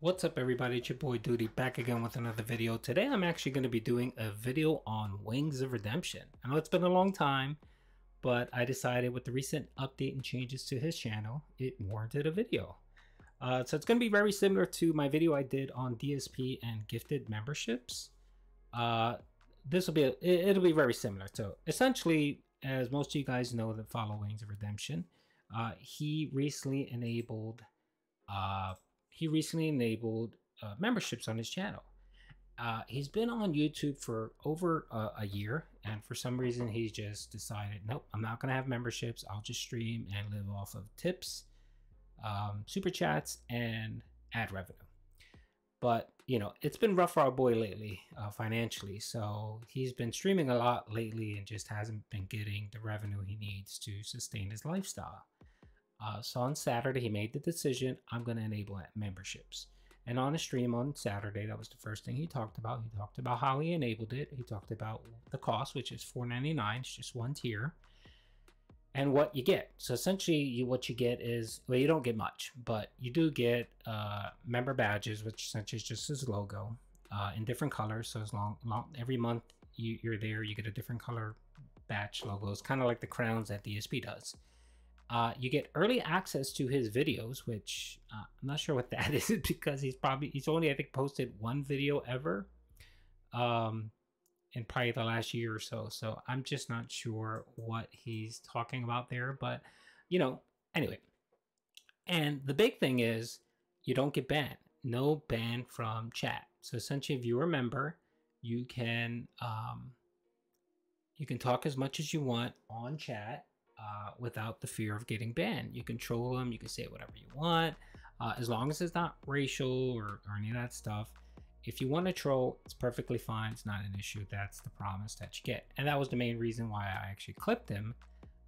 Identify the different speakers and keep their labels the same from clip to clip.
Speaker 1: What's up everybody, it's your boy Doody back again with another video. Today I'm actually going to be doing a video on Wings of Redemption. I know it's been a long time, but I decided with the recent update and changes to his channel, it warranted a video. Uh, so it's going to be very similar to my video I did on DSP and gifted memberships. Uh, this will be, a, it, will be very similar. So essentially, as most of you guys know that follow Wings of Redemption, uh, he recently enabled uh, he recently enabled uh, memberships on his channel. Uh, he's been on YouTube for over uh, a year, and for some reason, he's just decided, nope, I'm not going to have memberships. I'll just stream and live off of tips, um, super chats, and ad revenue. But, you know, it's been rough for our boy lately uh, financially. So he's been streaming a lot lately and just hasn't been getting the revenue he needs to sustain his lifestyle. Uh, so on Saturday, he made the decision I'm going to enable memberships. And on a stream on Saturday, that was the first thing he talked about. He talked about how he enabled it. He talked about the cost, which is $4.99. It's just one tier. And what you get. So essentially, you, what you get is well, you don't get much, but you do get uh, member badges, which essentially is just his logo uh, in different colors. So as long, long every month you, you're there, you get a different color badge logo. It's kind of like the crowns that DSP does. Uh, you get early access to his videos, which uh, I'm not sure what that is because he's probably he's only I think posted one video ever, um, in probably the last year or so. So I'm just not sure what he's talking about there, but you know, anyway. And the big thing is you don't get banned. No ban from chat. So essentially, if you remember, you can um, you can talk as much as you want on chat uh, without the fear of getting banned. You control them, you can say whatever you want, uh, as long as it's not racial or, or any of that stuff. If you want to troll, it's perfectly fine. It's not an issue. That's the promise that you get. And that was the main reason why I actually clipped him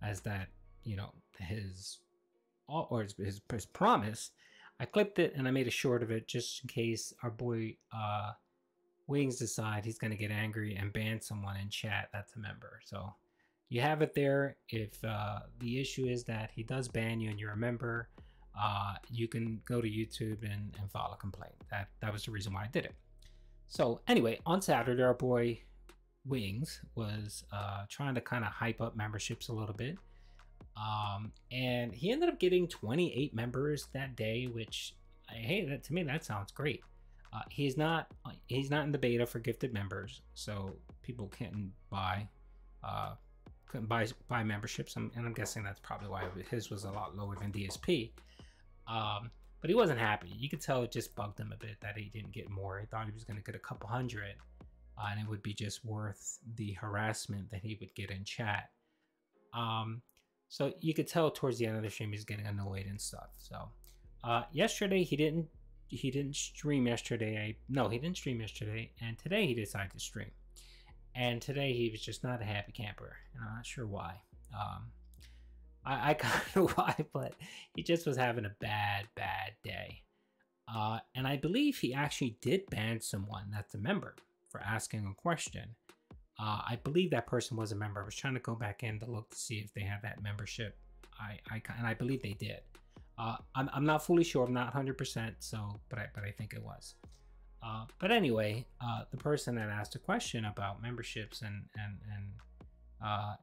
Speaker 1: as that, you know, his or his, his, his promise. I clipped it and I made a short of it just in case our boy uh, Wings decide he's going to get angry and ban someone in chat that's a member. So you have it there. If uh, the issue is that he does ban you and you're a member, uh, you can go to YouTube and, and file a complaint. That that was the reason why I did it. So anyway, on Saturday, our boy Wings was uh, trying to kind of hype up memberships a little bit. Um, and he ended up getting 28 members that day, which hey, that to me that sounds great. Uh, he's not he's not in the beta for gifted members, so people can't buy uh, couldn't buy buy memberships, and I'm guessing that's probably why his was a lot lower than DSP. Um, but he wasn't happy. You could tell it just bugged him a bit that he didn't get more. He thought he was going to get a couple hundred, uh, and it would be just worth the harassment that he would get in chat. Um, so you could tell towards the end of the stream he's getting annoyed and stuff. So uh, yesterday he didn't he didn't stream yesterday. I, no, he didn't stream yesterday, and today he decided to stream. And today he was just not a happy camper, and I'm not sure why. Um, I, I kind of know why, but he just was having a bad, bad day. Uh, and I believe he actually did ban someone that's a member for asking a question. Uh, I believe that person was a member. I was trying to go back in to look to see if they had that membership. I, I and I believe they did. Uh, I'm, I'm not fully sure. I'm not 100%. So, but I, but I think it was. Uh, but anyway, uh, the person that asked a question about memberships and and and uh,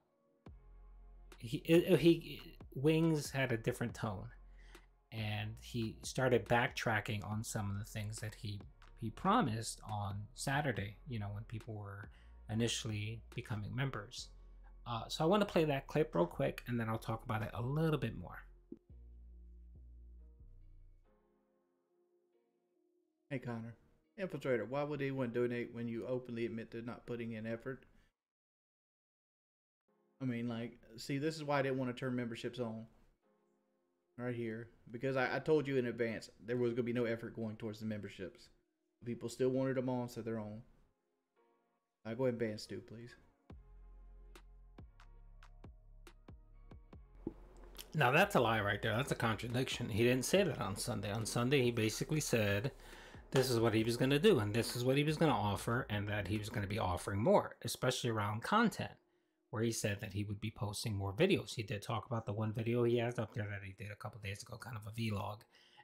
Speaker 1: he he Wings had a different tone, and he started backtracking on some of the things that he he promised on Saturday. You know, when people were initially becoming members. Uh, so I want to play that clip real quick, and then I'll talk about it a little bit more.
Speaker 2: Hey Connor. Infiltrator, why would anyone donate when you openly admit to not putting in effort? I mean, like, see, this is why I didn't want to turn memberships on. Right here. Because I, I told you in advance there was going to be no effort going towards the memberships. People still wanted them on, so they're on. I go ahead and ban Stu, please.
Speaker 1: Now that's a lie right there. That's a contradiction. He didn't say that on Sunday. On Sunday, he basically said this is what he was going to do and this is what he was going to offer and that he was going to be offering more especially around content where he said that he would be posting more videos he did talk about the one video he has up there that he did a couple days ago kind of a vlog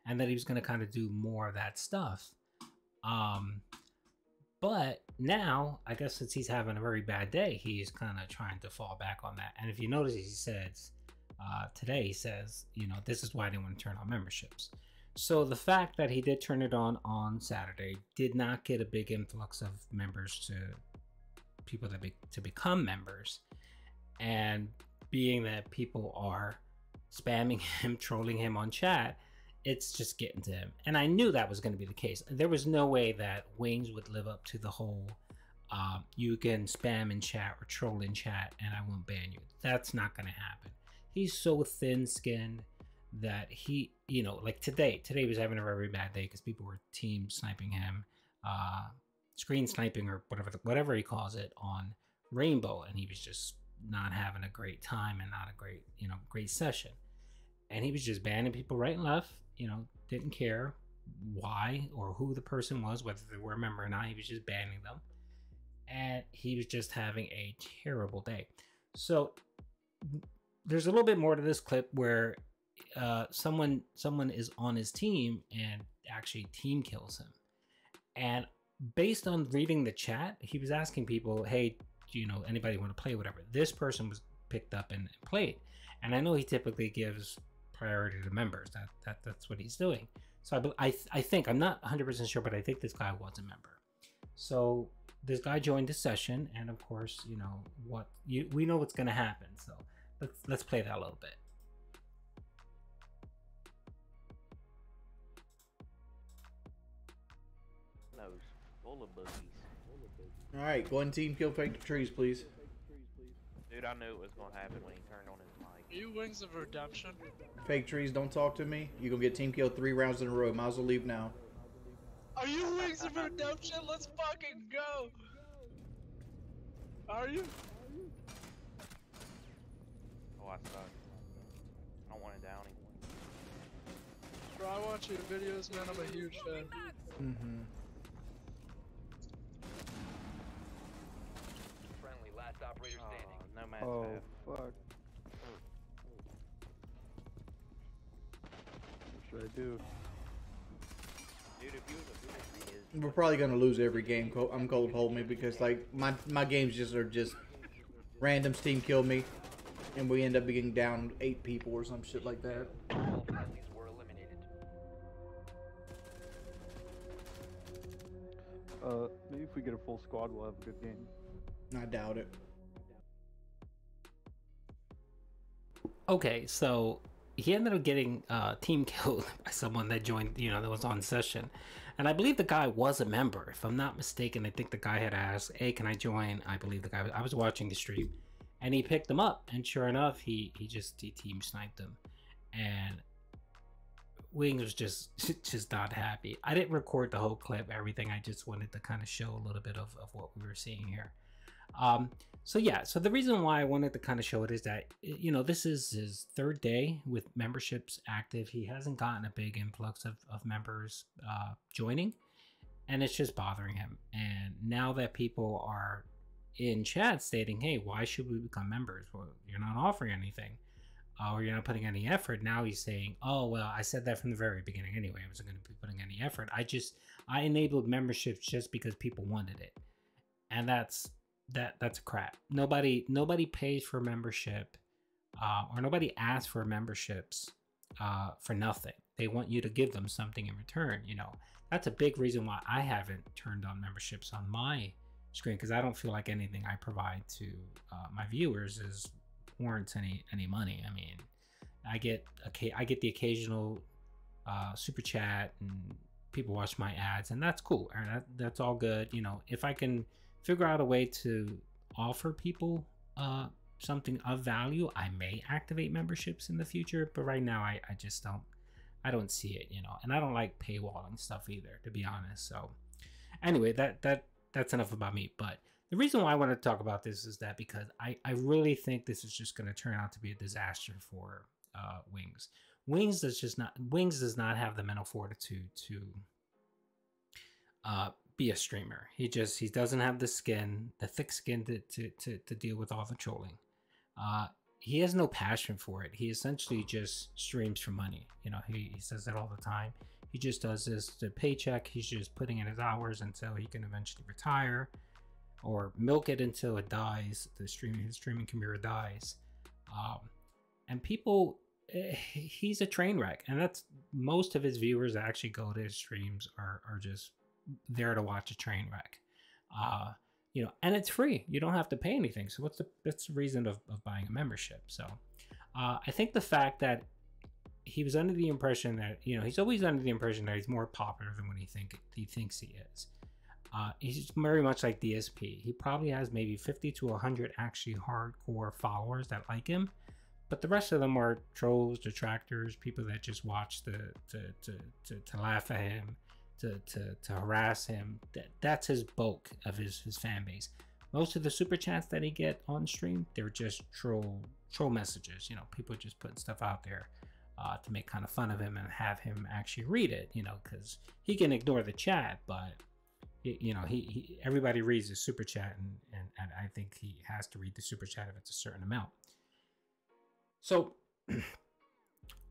Speaker 1: and that he was going to kind of do more of that stuff. Um, but now, I guess since he's having a very bad day, he's kind of trying to fall back on that. And if you notice, he says uh, today, he says, you know, this is why I didn't want to turn on memberships. So the fact that he did turn it on on Saturday did not get a big influx of members to people that be, to become members, and being that people are spamming him, trolling him on chat, it's just getting to him. And I knew that was going to be the case. There was no way that Wings would live up to the whole um, you can spam in chat or troll in chat and I won't ban you. That's not going to happen. He's so thin skinned that he, you know, like today, today was having a very bad day because people were team sniping him, uh, screen sniping or whatever, whatever he calls it on Rainbow. And he was just not having a great time and not a great, you know, great session. And he was just banning people right and left you know, didn't care why or who the person was, whether they were a member or not. He was just banning them. And he was just having a terrible day. So there's a little bit more to this clip where uh, someone someone is on his team and actually team kills him. And based on reading the chat, he was asking people, "Hey, do you know anybody want to play? Whatever." This person was picked up and played, and I know he typically gives priority to members. That, that that's what he's doing. So I, I, I think I'm not 100% sure, but I think this guy was a member. So this guy joined the session, and of course, you know what you we know what's going to happen. So let's let's play that a little bit.
Speaker 2: All right, go and team kill fake trees, please.
Speaker 3: Dude, I knew it was gonna happen when he turned on his mic.
Speaker 4: are you Wings of Redemption?
Speaker 2: Fake trees, don't talk to me. You're gonna get team killed three rounds in a row. Might as well leave now.
Speaker 4: Are you Wings of Redemption? Let's fucking go! Are you?
Speaker 3: Oh, I suck. I don't want to down anyone.
Speaker 4: Bro, I watch your videos, man. I'm a huge fan.
Speaker 2: Mm-hmm.
Speaker 3: Standing. Oh, no man.
Speaker 5: Oh, fuck. should I do?
Speaker 2: We're probably gonna lose every game. I'm cold hold me because like my my games just are just random Steam kill me, and we end up being down eight people or some shit like that.
Speaker 5: Uh, maybe if we get a full squad, we'll have a good game.
Speaker 2: I doubt it.
Speaker 1: Okay, so he ended up getting uh, team killed by someone that joined, you know, that was on session. And I believe the guy was a member. If I'm not mistaken, I think the guy had asked, hey, can I join? I believe the guy, I was watching the stream and he picked him up. And sure enough, he, he just, he team sniped him. And Wings was just, just not happy. I didn't record the whole clip, everything. I just wanted to kind of show a little bit of, of what we were seeing here. Um, so yeah, so the reason why I wanted to kind of show it is that you know this is his third day with memberships active. He hasn't gotten a big influx of, of members uh, joining, and it's just bothering him. And now that people are in chat stating, "Hey, why should we become members? Well, you're not offering anything, uh, or you're not putting any effort." Now he's saying, "Oh, well, I said that from the very beginning anyway. I wasn't going to be putting any effort. I just I enabled memberships just because people wanted it, and that's that that's crap. Nobody nobody pays for membership, uh, or nobody asks for memberships uh, for nothing. They want you to give them something in return. You know that's a big reason why I haven't turned on memberships on my screen because I don't feel like anything I provide to uh, my viewers is warrants any any money. I mean, I get okay, I get the occasional uh, super chat and people watch my ads, and that's cool. That, that's all good. You know, if I can figure out a way to offer people uh, something of value, I may activate memberships in the future. But right now, I, I just don't. I don't see it, you know, and I don't like paywalling stuff either, to be honest. So, anyway, that that that's enough about me. But the reason why I want to talk about this is that because I I really think this is just going to turn out to be a disaster for uh, Wings. Wings does just not Wings does not have the mental fortitude to uh, be a streamer. He just he doesn't have the skin, the thick skin to to to, to deal with all the trolling. Uh, he has no passion for it. He essentially just streams for money. You know, he, he says that all the time. He just does this to paycheck. He's just putting in his hours until he can eventually retire or milk it until it dies. The streaming his streaming career dies. Um, and people, eh, he's a train wreck, and that's most of his viewers that actually go to his streams are are just there to watch a train wreck. Uh, you know, and it's free. You don't have to pay anything. So what's the that's the reason of, of buying a membership? So uh, I think the fact that he was under the impression that you know he's always under the impression that he's more popular than what he think he thinks he is. Uh, he's very much like DSP. He probably has maybe 50 to 100 actually hardcore followers that like him, but the rest of them are trolls, detractors, people that just watch the to to to, to laugh at him, to, to to harass him. That that's his bulk of his his fan base. Most of the super chats that he get on stream, they're just troll troll messages. You know, people just putting stuff out there uh, to make kind of fun of him and have him actually read it. You know, because he can ignore the chat, but you know, he, he everybody reads the super chat, and, and and I think he has to read the super chat if it's a certain amount. So.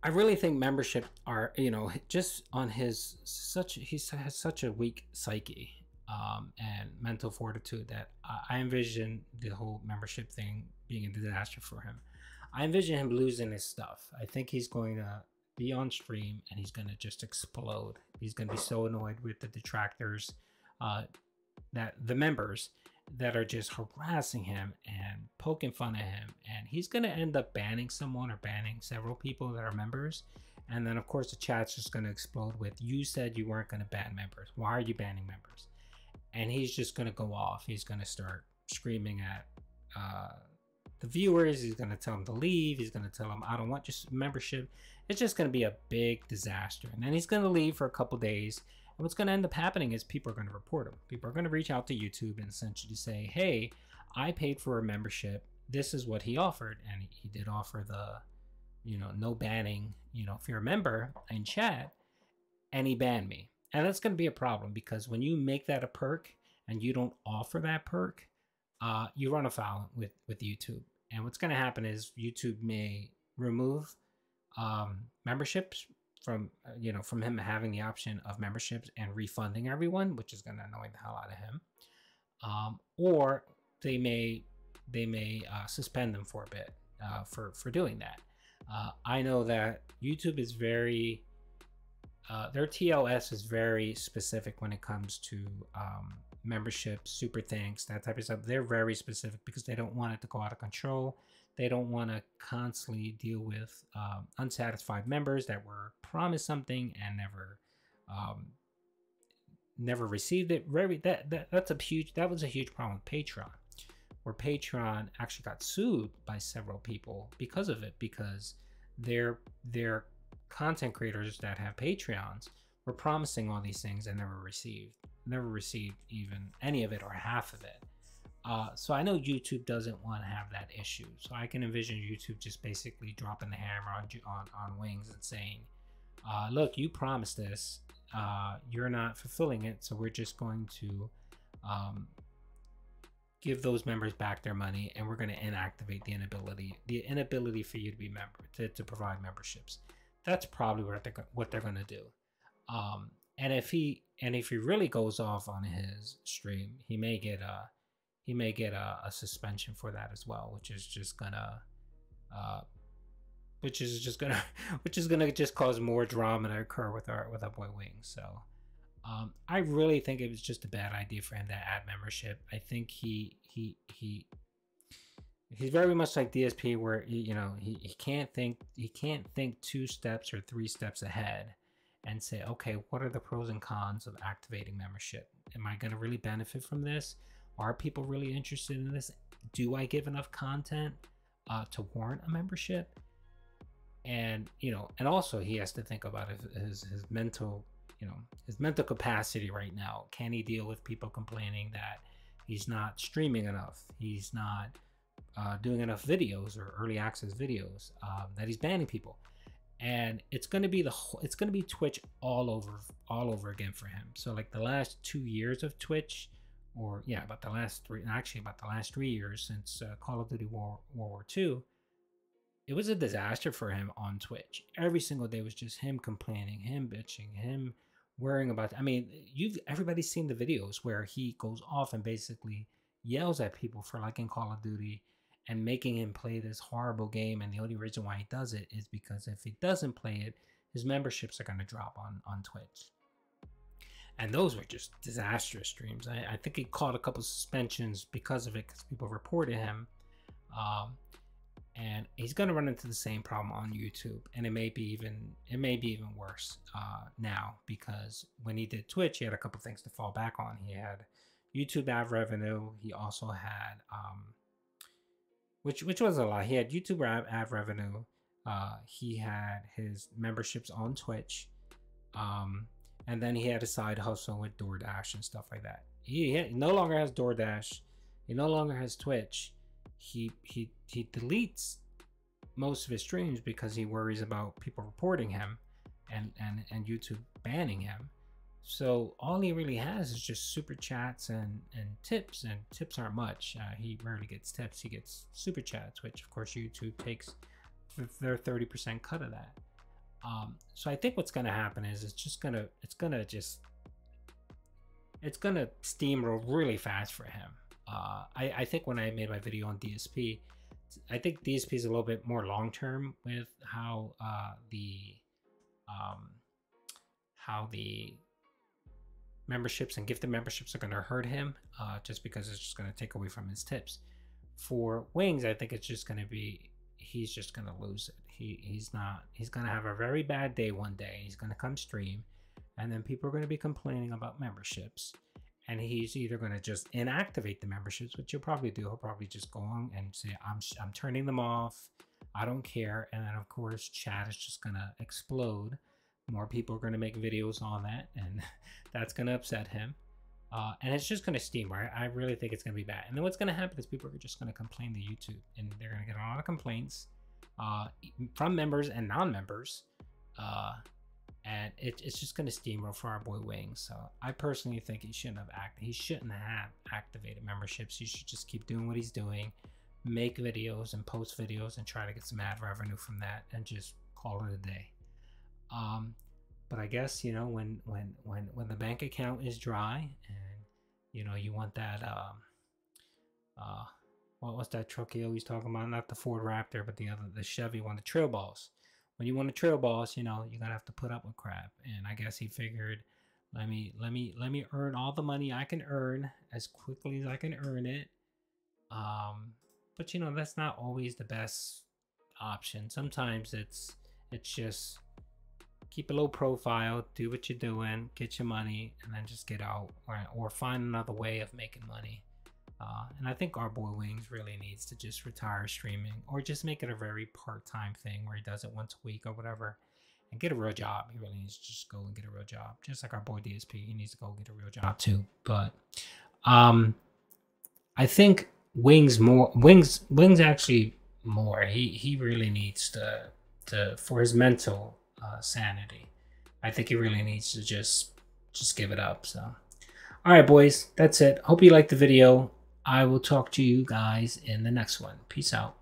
Speaker 1: I really think membership are you know just on his such he has such a weak psyche um, and mental fortitude that I, envision the whole membership thing being a disaster for him. I envision him losing his stuff. I think he's going to be on stream and he's going to just explode. He's going to be so annoyed with the detractors, uh, that the members that are just harassing him and poking fun at him and he's going to end up banning someone or banning several people that are members. And then of course the chat's just going to explode with you said you weren't going to ban members. Why are you banning members? And he's just going to go off. He's going to start screaming at uh, the viewers. He's going to tell them to leave. He's going to tell them i don't want your membership. It's just going to be a big disaster. And then he's going to leave for a couple days and what's going to end up happening is people are going to report him. People are going to reach out to YouTube and essentially say, hey, I paid for a membership. This is what he offered. And he did offer the, you know, no banning, you know, if you're a member in chat, and he banned me. And that's going to be a problem because when you make that a perk and you don't offer that perk, uh, you run afoul with, with YouTube. And what's going to happen is YouTube may remove um, memberships from uh, you know from him having the option of memberships and refunding everyone, which is going to annoy the hell out of him. Um, or they may they may uh, suspend them for a bit uh, for for doing that. Uh, I know that YouTube is very uh, their TLS is very specific when it comes to um, membership, super thanks, that type of stuff. They're very specific because they don't want it to go out of control. They don't want to constantly deal with um, unsatisfied members that were promised something and never um, never received it. Very that, that that's a huge that was a huge problem with Patreon, where Patreon actually got sued by several people because of it because their their content creators that have Patreons were promising all these things and never received never received even any of it or half of it. Uh, so I know YouTube doesn't want to have that issue. So I can envision YouTube just basically dropping the hammer on on, on wings and saying, uh, "Look, you promised this. Uh, you're not fulfilling it. So we're just going to um, give those members back their money, and we're going to inactivate the inability the inability for you to be member to, to provide memberships. That's probably what they're what they're going to do. Um, and if he and if he really goes off on his stream, he may get a he may get a, a suspension for that as well, which is just gonna, uh, which is just gonna, which is gonna just cause more drama to occur with our with our boy Wings. So, um, I really think it was just a bad idea for him to add membership. I think he he he he's very much like DSP, where he, you know he, he can't think he can't think two steps or three steps ahead and say, okay, what are the pros and cons of activating membership? Am I going to really benefit from this? Are people really interested in this? Do I give enough content uh, to warrant a membership? And you know, and also he has to think about his, his, mental, you know, his mental capacity right now. Can he deal with people complaining that he's not streaming enough? He's not uh, doing enough videos or early access videos. Um, that he's banning people and it's going to be the it's going to be twitch all over all over again for him so like the last two years of twitch or yeah, about the last three, actually about the last three years since uh, Call of Duty War, World War II, it was a disaster for him on Twitch. Every single day was just him complaining, him bitching, him worrying about. I mean, you've everybody's seen the videos where he goes off and basically yells at people for liking Call of Duty and making him play this horrible game. And the only reason why he does it is because if he doesn't play it, his memberships are going to drop on on Twitch. And those were just disastrous streams. I, I think he caught a couple suspensions because of it, because people reported him. Um, and he's going to run into the same problem on YouTube, and it may be even it may be even worse uh, now because when he did Twitch, he had a couple things to fall back on. He had YouTube ad revenue. He also had um, which which was a lot. He had YouTube ad, revenue. Uh, he had his memberships on Twitch, um, and then he had a side hustle with DoorDash and stuff like that. He, he no longer has DoorDash. He no longer has Twitch. He he he deletes most of his streams because he worries about people reporting him and and and YouTube banning him. So all he really has is just super chats and and tips, and tips aren't much. Uh, he rarely gets tips. He gets super chats, which of course YouTube takes their thirty percent cut of that. Um, so I think what's gonna happen is it's just gonna it's gonna just it's gonna steamroll really fast for him. Uh, I I think when I made my video on DSP, I think DSP is a little bit more long term with how uh, the um, how the memberships and gifted memberships are going to hurt him uh, just because it's just going to take away from his tips. For Wings, I think it's just going to be he's just going to lose it. He he's not he's going to have a very bad day one day. He's going to come stream, and then people are going to be complaining about memberships, and he's either going to just inactivate the memberships, which he'll probably do. He'll probably just go on and say I'm I'm turning them off. I don't care, and then of course chat is just going to explode more people are going to make videos on that and that's going to upset him. Uh, and it's just going to steam right? I really think it's going to be bad. And then what's going to happen is people are just going to complain to youtube and they're going to get a lot of complaints uh, from members and non-members uh, and it, it's just going to steamroll for our boy wings so i personally think he shouldn't have acted he shouldn't have activated memberships. He should just keep doing what he's doing make videos and post videos and try to get some ad revenue from that and just call it a day. Um, but I guess you know when when when when the bank account is dry and you know you want that um, uh, what was that truck he always talking about? Not the Ford Raptor, but the other the Chevy one, the Trail Boss. When you want a Trail Boss, you know you're gonna have to put up with crap. And I guess he figured, let me let me let me earn all the money I can earn as quickly as I can earn it. Um, but you know that's not always the best option. Sometimes it's it's just keep a low profile, do what you're doing, get your money, and then just get out or, or find another way of making money. Uh, and I think our boy Wings really needs to just retire streaming or just make it a very part time thing where he does it once a week or whatever and get a real job. He really needs to just go and get a real job. Just like our boy DSP, he needs to go get a real job too. But um, I think Wings more Wings Wings actually more. He he really needs to to for his mental uh, sanity. I think he really needs to just just give it up. So, all right, boys, that's it. Hope you liked the video. I will talk to you guys in the next one. Peace out.